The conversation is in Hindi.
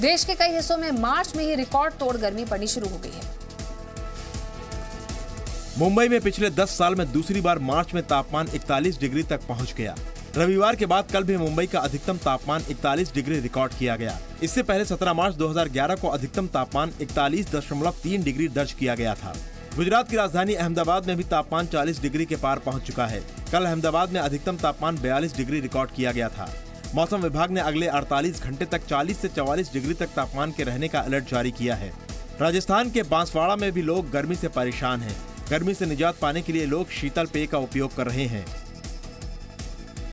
देश के कई हिस्सों में मार्च में ही रिकॉर्ड तोड़ गर्मी पड़नी शुरू हो गई है। मुंबई में पिछले 10 साल में दूसरी बार मार्च में तापमान 41 डिग्री तक पहुँच गया। रविवार के बाद कल भी मुंबई का अधिकतम तापमान 41 डिग्री रिकॉर्ड किया गया। इससे पहले 17 मार्च 2011 को अधिकतम तापमान 41.3 डिग्री दर्ज किया गया था। गुजरात की राजधानी अहमदाबाद में भी तापमान 40 डिग्री के पार पहुँच चुका है। कल अहमदाबाद में अधिकतम तापमान 42 डिग्री रिकॉर्ड किया गया था। मौसम विभाग ने अगले 48 घंटे तक 40 से 44 डिग्री तक तापमान के रहने का अलर्ट जारी किया है राजस्थान के बांसवाड़ा में भी लोग गर्मी से परेशान हैं। गर्मी से निजात पाने के लिए लोग शीतल पेय का उपयोग कर रहे हैं